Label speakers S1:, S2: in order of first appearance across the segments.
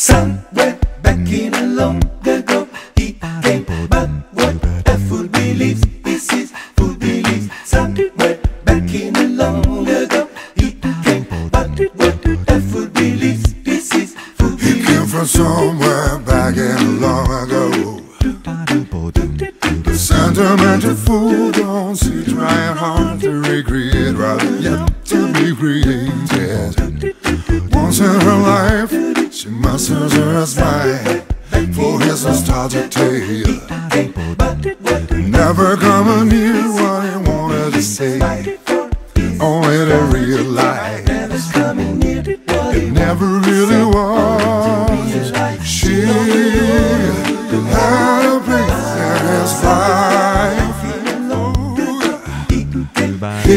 S1: Somewhere back in a long ago, he came, but what a fool believes this is fool believes. Somewhere back in a long ago, he came, but what a fool believes this is fool
S2: He came from somewhere back in a long ago. The sentimental fool don't see trying hard to recreate rather yet to be created. Once in her life, she musters her smile for his nostalgic tale. Never coming near what he wanted to say, only to realize it never really was. She had a place in his life. He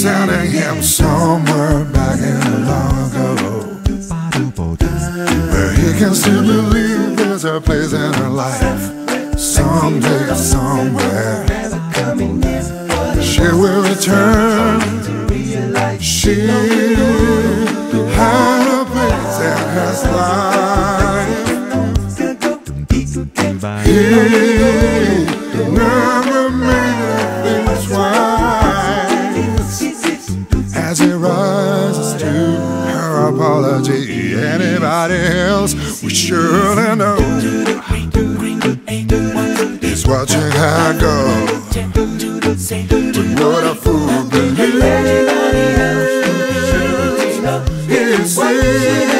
S2: keep sending him somewhere back in long ago. Where he can still believe there's a place in her life. Someday, somewhere, she will return. She had a place in his life. He never apology, anybody else We surely know. it's watching her go. But what a fool believes. He